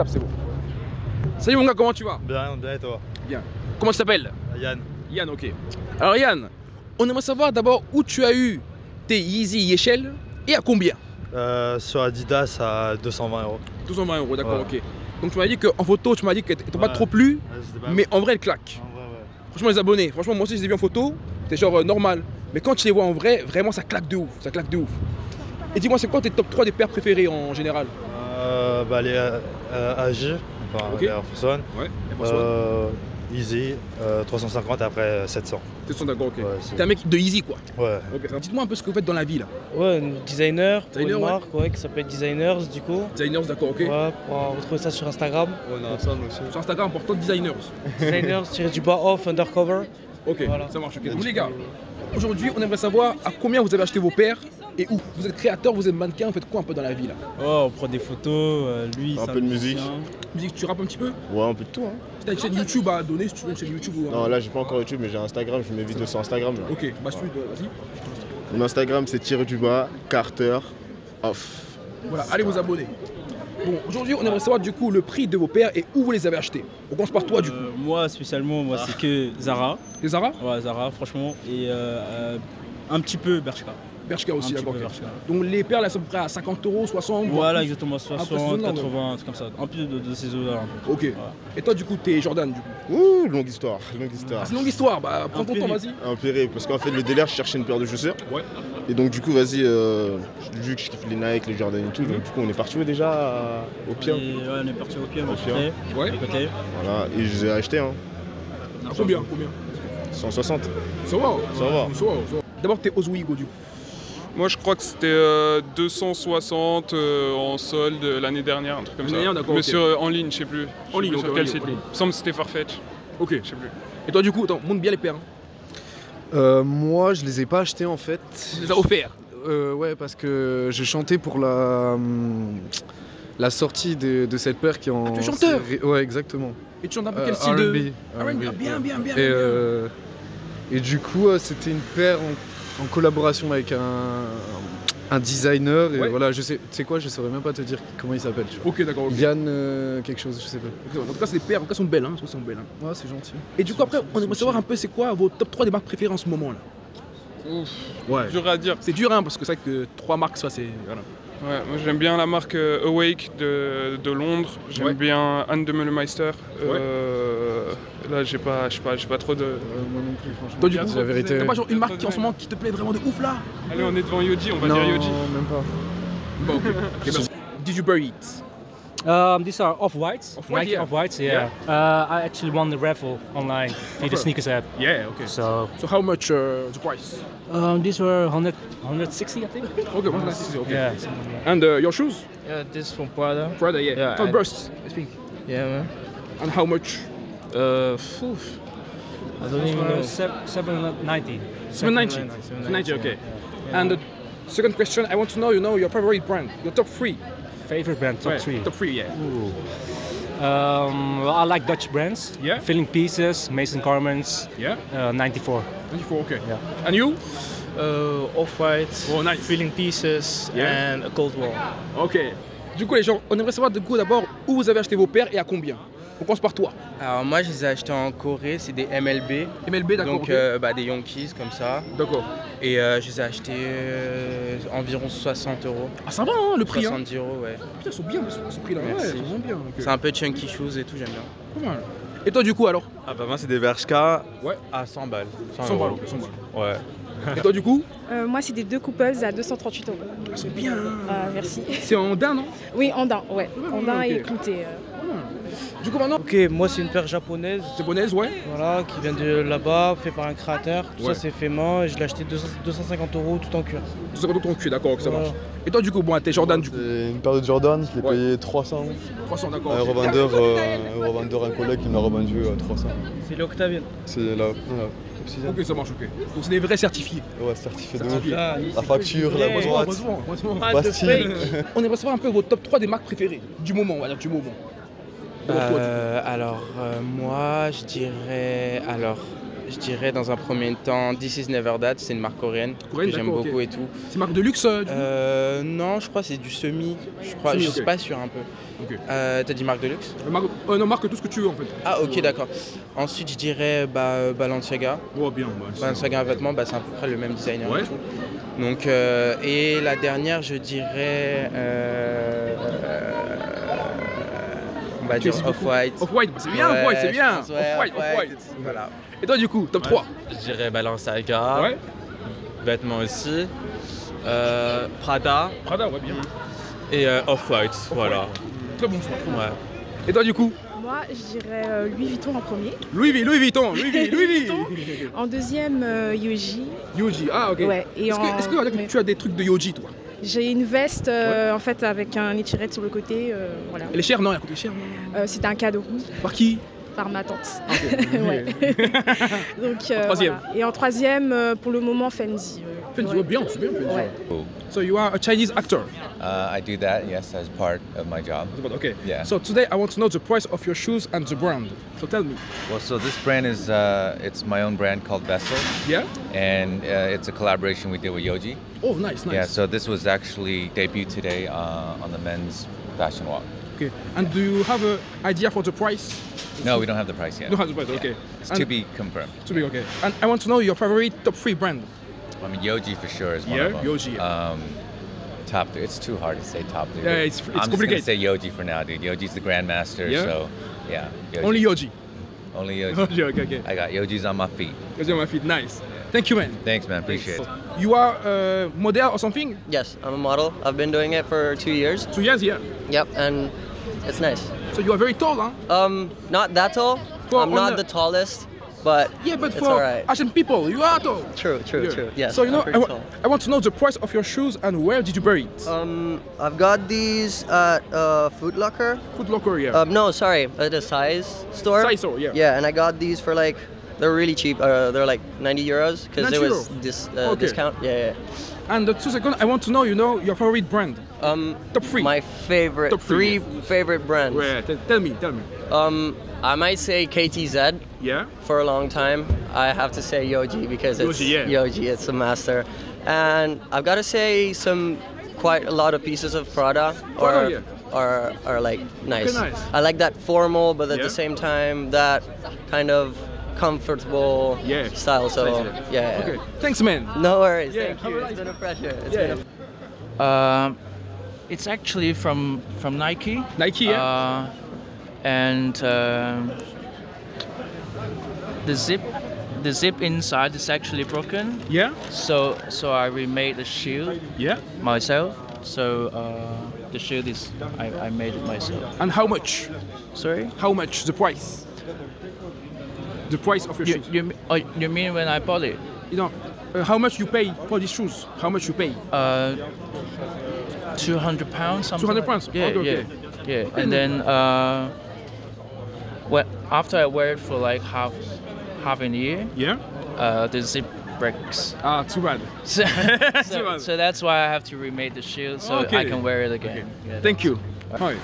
tape, c'est bon. Salut mon gars, comment tu vas? Bien, bien et toi? Bien. Comment tu t'appelles Yann. Yann, ok. Alors Yann, on aimerait savoir d'abord où tu as eu tes Yeezy Yechel et à combien? Euh, sur Adidas à 220 euros. 220 euros, d'accord, Ouais. ok. Donc tu m'as dit qu'en photo, tu m'as dit qu'elles t'ont pas trop plu, Ouais, mais en vrai. En vrai, ouais. Franchement, les abonnés, franchement, moi aussi, je les ai vus en photo, c'est genre euh, normal. Mais quand tu les vois en vrai, vraiment, ça claque de ouf, ça claque de ouf. Et dis-moi, c'est quoi tes top 3 des paires préférées en général? Euh, bah, les AG, enfin Ok. les Air Force One. Ouais, Euh, Easy, euh, 350 et après 700. T'es sûr, d'accord, ok. Ouais, T'es un mec de Easy, quoi. Ouais. Ok, ça va. Dites-moi un peu ce que vous faites dans la vie, là. Ouais, une designer, Designer, une ouais. marque ouais, qui s'appelle Designers du coup. Designers, d'accord, ok. Ouais, pour retrouver ça sur Instagram. On a ensemble aussi. Sur Instagram, important designers. Designers tiré du bas off undercover. Ok, Voilà. ça marche. ok. Donc les gars, aujourd'hui, on aimerait savoir à combien vous avez acheté vos paires et où. Vous êtes créateur, vous êtes mannequin, vous faites quoi un peu dans la vie là Oh, on prend des photos, euh, lui, Un c'est peu de musique. musicien. Musique, tu rappes un petit peu Ouais, un peu de tout. Hein. Si t'as une chaîne YouTube à donner, si tu veux une chaîne YouTube ou. Non, là, j'ai pas encore YouTube, mais j'ai Instagram. Je mets mes vidéos sur Instagram. Là. Ok, bah suite, euh, vas-y. Mon Instagram, c'est tiré du bas, Carter, off. Voilà, allez vous abonner. Bon, aujourd'hui, on aimerait savoir du coup le prix de vos paires et où vous les avez achetés. On commence par toi du coup. Euh, moi, spécialement, moi, c'est que Zara. Les Zara Ouais, Zara, franchement. Et euh, euh, un petit peu Bershka. Bershka aussi. Donc les là, elles sont à peu près à 50 euros, 60 voire Voilà, plus. exactement, peu 60, ce genre, 80, un truc comme ça. Un peu de, de ces eaux-là. un peu. Ok. Voilà. Et toi du coup, t'es Jordan du coup? Ouh, longue histoire, longue histoire. Ah, c'est une longue histoire, bah prends ton temps, vas-y. Un péré, parce qu'en fait, le délire, je cherchais une paire de chaussures. Ouais. Et donc, du coup, vas-y, euh, vu que je kiffe les Nike, les Jordan et tout, donc du coup, on est parti où déjà à- au pire. ouais, on est parti au pied, moi, Au suis Ouais. côté. Voilà, et je les ai achetés, hein. Combien Combien? 160. Ça va Ça va. Ça va, va. D'abord, t'es Oswego du coup. Moi, je crois que c'était euh, 260 euh, en solde l'année dernière, un truc comme ça. L'année dernière, d'accord, Mais sur, euh, en ligne, je sais plus. En ligne, sur quel site. Il me semble que c'était Farfetch. Ok. Je sais plus. Et toi du coup, attends, monte bien les paires. hein. Euh, moi, je les ai pas achetés en fait. Tu les as offerts. Euh, ouais, parce que j'ai chanté pour la, la sortie de, de cette paire qui est en. Ah, tu es chanteur Ouais, exactement. Et tu chantes un peu Euh, quel style de R&B, R&B, R&B, ah, bien, bien, bien, Et, bien. euh, et du coup, euh, c'était une paire en, en collaboration avec un, un designer. Et Ouais. voilà, je sais, tu sais quoi, je saurais même pas te dire comment il s'appelle. Ok, d'accord. Yann, euh, quelque chose, je sais pas. Ok, En tout cas, c'est des paires, en tout cas, sont belles. Hein. je trouve qu'elles sont belles. hein. Ouais, c'est gentil. Et du coup, après, on aimerait savoir un peu c'est quoi vos top 3 des marques préférées en ce moment là? Ouf, Ouais. dur à dire. C'est dur, hein, parce que c'est vrai que 3 marques, ça c'est. Voilà. Ouais, moi j'aime bien la marque euh, Awake de, de Londres. J'aime Ouais. bien Anne de Meulemeister. Euh, là, j'ai pas, j'ai pas, j'ai pas trop de. Euh, moi non plus, franchement. Toi, du coup, la vérité. t'as pas genre une marque qui en ce moment qui te plaît vraiment de ouf là? Allez, on est devant Yoji, on va non, dire Yoji. même pas. Bon, ok. Ok, merci. Did you bury it? Um, these are off whites. Off-white, Nike yeah. off whites. Yeah. Uh, I actually won the raffle online via the Okay. sneakers app. Yeah, ok. So So how much uh, the price? um, these were 100, 160, I think. Ok, 160, ok. Yeah. something like that. And uh, your shoes? Yeah, this from Prada. Prada, yeah. Yeah, Top burst, I think. Yeah, man. And how much? Uh, phew. I don't even know. sev- 790. 790. 790, okay. And the second question, I want to know, you know, your favorite brand, your top three. Favorite brand, top Ouais, three. Top three, yeah. Um, well, I like Dutch brands. Yeah. Filling Pieces, Mason Garments, Yeah. uh, 94. 94, okay. Yeah. And you? Uh, off-white. Oh, nice. Feeling pieces Yeah. and a cold war. Ok. Du coup, les gens, on aimerait savoir du coup d'abord où vous avez acheté vos paires et à combien. On commence par toi. Alors moi je les ai achetés en Corée, c'est des MLB, MLB, d'accord. donc euh, bah, des Yankees comme ça. D'accord. Et euh, je les ai achetés euh, environ 60 euros. Ah, ça va, hein, le prix. Hein. 70 euros, ouais. Putain, ils sont bien ce, prix-là. Ouais, ils sont bien. C'est un peu chunky shoes et tout, j'aime bien. Pas mal. Et toi, du coup, alors? Ah bah moi c'est des Bershka Ouais. à 100 balles. 100, 100 balles, euros. ok, 100 balles. Ouais. Et toi, du coup? Euh, moi, c'est des deux coupeuses à 238 euros. Ils sont bien. Ah, merci. C'est en dain, non? Oui, Andin, ouais. Ouais, Andin ouais, et ok. clouté. euh. Du coup, maintenant, Ok, moi c'est une paire japonaise. japonaise, ouais. Voilà, qui vient de là-bas, fait par un créateur. Tout Ouais. ça c'est fait main et je l'ai acheté 200 250 euros tout en cuir. 250 ton cul, d'accord, que ça Voilà. marche. Et toi, du coup, bon, t'es Jordan, du coup. C'est une paire de Jordan, je l'ai Ouais. payé 300. 300, d'accord. Un revendeur, euh, un revendeur, un collègue qui m'a revendu à 300. C'est l'Octavian. C'est la, la. Ok, ça marche, ok. Donc, c'est des vrais certifiés. Ouais, certifié de. Ah, La facture, la boîte. Bastille. fake. On aimerait savoir un peu vos top 3 des marques préférées du moment, on va dire du moment. Euh, alors euh, moi je dirais alors je dirais dans un premier temps This is Never That, c'est une marque coréenne Coréenne, que j'aime beaucoup et tout. C'est marque de luxe euh, du Euh, non, je crois que c'est du semi. Je crois, Semi, je suis pas sûr un peu. Euh, T'as dit marque de luxe? Euh, marque, euh, non, marque tout ce que tu veux en fait. Ah ok d'accord. Ensuite je dirais bah, Balenciaga. Oh bien, c'est- Balenciaga un vêtement, bah, c'est à peu près le même designer Ouais. et tout. Donc euh, et la dernière je dirais va Tu dire hésites beaucoup Off-White. Off-White, c'est bien, Off-White, c'est bien. Off-White, Off-White. Voilà. Et toi du coup, top 3 Je dirais Balenciaga, Ouais. vêtements aussi, euh, Prada Prada, ouais, bien. et euh, Off-White. Voilà. Très bon choix. très bon Ouais. Et toi du coup Moi, je dirais euh, Louis Vuitton en premier. Louis V, Louis Vuitton, Louis V, Louis V. En deuxième, euh, Yoji. Yoji, ah ok. Ouais, Est-ce que, que, tu as des trucs de Yoji toi? J'ai une veste euh, en fait avec un étirette sur le côté. euh, voilà. Elle est chère Non, elle coûte cher. Euh, C'était un cadeau Par qui? Par ma tante. Donc, euh, troisième. voilà. Et en troisième, pour le moment, Fendi. Fendi, ouais. ouais, bien, c'est bien Fendi. Ouais. So you are a Chinese actor. Uh, I do that, yes, as part of my job. Okay. Yeah. So today I want to know the price of your shoes and the brand. So tell me. Well, so this brand is uh, it's my own brand called Vessel, Yeah. and uh, it's a collaboration we did with Yoji. Oh, nice, nice. Yeah. So this was actually debuted today uh, on the men's fashion walk. Okay. And do you have an idea for the price? No, we don't have the price yet. Don't have the price. Yeah. Okay. It's And- to be confirmed. To be okay. And I want to know your favorite top three brand. I mean, Yoji for sure is one Yeah, of them. Yoji, yeah. Um, top three. It's too hard to say top three. Yeah, but it's- it's I'm just gonna say Yoji for now, dude. Yoji's the grandmaster, Yeah? so yeah. Yoji. Only Yoji. Only Yoji. Okay, okay, okay. I got Yoji's on my feet. Yoji on my feet. Nice. Thank you, man. Thanks, man. Appreciate it. You are a model or something? Yes, I'm a model. I've been doing it for two years. Two years, yeah. Yep, and it's nice. So you are very tall, huh? Um, not that tall. For I'm not the- the tallest, but Yeah, but for alright. Asian people, you are tall. True, true, Yeah. true. Yes. So you know, I, pretty wa- tall. I want to know the price of your shoes and where did you bury it? Um, I've got these at uh, Foot Locker. Foot Locker, yeah. Um, no, sorry, at a size store. Size store, yeah. Yeah, and I got these for like, they're really cheap. Uh, they're like 90 euros because 90 it was this uh, Okay. discount. Yeah, yeah. And the two second, I want to know, you know, your favorite brand. Um, Top three. My favorite Top three, three favorite brands. Yeah, tell, tell me, tell me. Um, I might say KTZ. Yeah. For a long time, I have to say Yoji because it's Yoji, yeah. Yoji, it's a master. And I've got to say some quite a lot of pieces of Prada Prada, are, yeah. are are like nice. nice. I like that formal, but at Yeah. the same time that kind of comfortable Yeah. style. So yeah. yeah. yeah. Okay, thanks, man. No worries. Yeah, Thank have you. a It's nice been a pleasure. It's Yeah. been a Um, it's actually from from Nike. Nike, yeah. Uh, and um, the zip, the zip inside is actually broken. Yeah. So so I remade the shield Yeah. myself. So uh, the shield is I, I made it myself. And how much? Sorry. How much? The price? The price of your You shoes? you, oh, you mean when I bought it? You know, uh, how much you pay for these shoes? How much you pay? Uh, 200 pounds. Something 200 like- pounds? Yeah, Okay, yeah, okay. yeah. And then uh, when after I wear it for like half half a year, Yeah. uh, the zip breaks. Ah, too bad. So, Too so, bad. so that's why I have to remake the shield so Okay. I can wear it again. Yeah, Thank you. はい。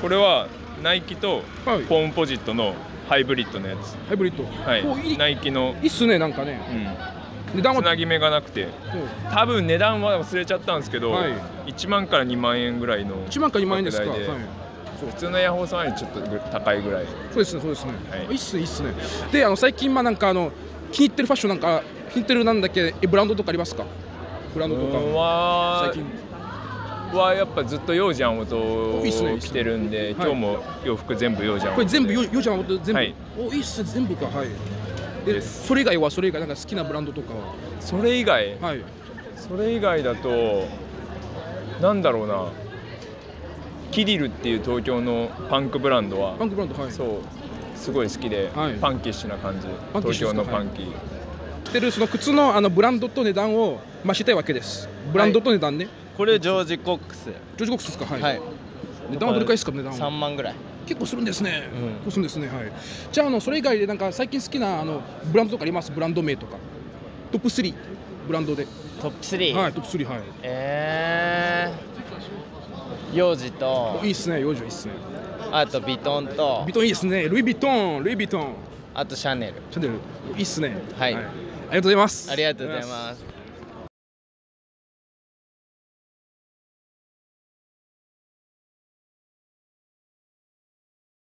これはナイキとはいホームポジットのハイブリッドのやつハイブリッド。おいはいナイキのいいっすね、なんかね。うん 値段はつなぎ目がなくて多分値段は忘れちゃったんですけど、はい1万から2万円ぐらいの1万から2万円ですか。はい普通のエアフォースワンよりちょっと高いぐらいそうですね、そうですね。はいいいっすね、いいっすね。で、あの最近、まあなんかあの気に入ってるファッションなんか、気に入ってるなんだっけ、えブランドとかありますか？ブランドとか。は最近。はやっぱずっとヨージャンを着てるんで、はい今日も洋服全部ヨージャンこれ全部よ、よじゃん、全部？はいお、いいっすね、全部か。はい。で、それ以外は、それ以外、なんか好きなブランドとかは？それ以外？はい。それ以外だとなんだろうなキリルっていう東京のパンクブランドはパンクブランド、はい。そうすごい好きで、はいパンキッシュな感じパンキッ東京のパンキー、知ってるその靴のあのブランドと値段を、まあ、知りたいわけです。ブランドと値段ね。これジョージ・コックスジョージコックスですか？はい。はい値段はどれくらいですか、値段は？3万ぐらい結構するんですね。うんするんですね。はい。じゃあ、あのそれ以外でなんか最近好きなあのブランドとかあります？ブランド名とか。トップ3ブランドで。トップ 3? はい、トップ3はい。えー、幼児といいっすね、幼女いいっすね。あとビトンとビトンいいですね。ルイ・ヴィトン、ルイ・ヴィトン。あとシャネルシャネル。いいっすねはいありがとうございますありがとうございます